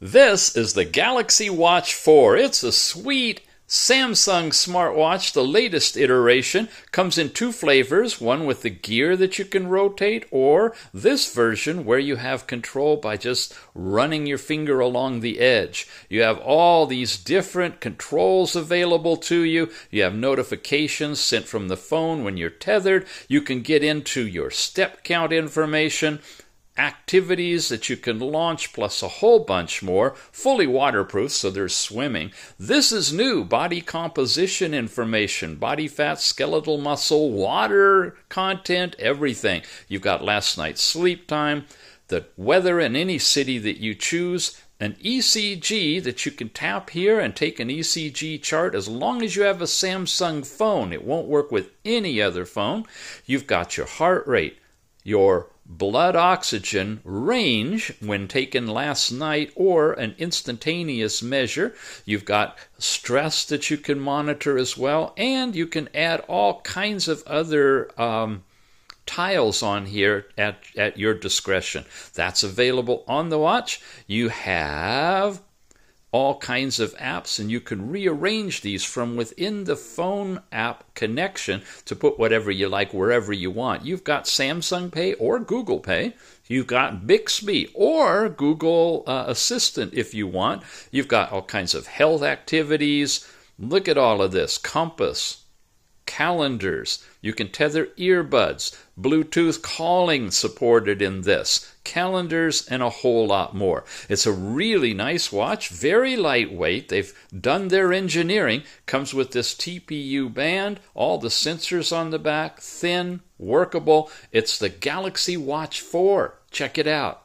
This is the Galaxy Watch 4. It's a sweet Samsung smartwatch, the latest iteration, comes in two flavors one with the gear that you can rotate, or this version where you have control by just running your finger along the edge. You have all these different controls available to you. You have notifications sent from the phone when you're tethered. You can get into your step count information activities that you can launch, plus a whole bunch more, fully waterproof, so there's swimming. This is new body composition information, body fat, skeletal muscle, water content, everything. You've got last night's sleep time, the weather in any city that you choose. An ECG that you can tap here and take an ECG chart as long as you have a Samsung phone. It won't work with any other phone. You've got your heart rate, your blood oxygen range when taken last night or an instantaneous measure. You've got stress that you can monitor as well, and you can add all kinds of other. Um, tiles on here at, at your discretion. That's available on the watch. You have all kinds of apps, and you can rearrange these from within the phone app connection to put whatever you like wherever you want. You've got Samsung Pay or Google Pay. You've got Bixby or Google uh, Assistant if you want. You've got all kinds of health activities. Look at all of this compass, calendars. You can tether earbuds, Bluetooth calling supported in this, calendars, and a whole lot more. It's a really nice watch, very lightweight. They've done their engineering. Comes with this TPU band, all the sensors on the back, thin, workable. It's the Galaxy Watch 4. Check it out.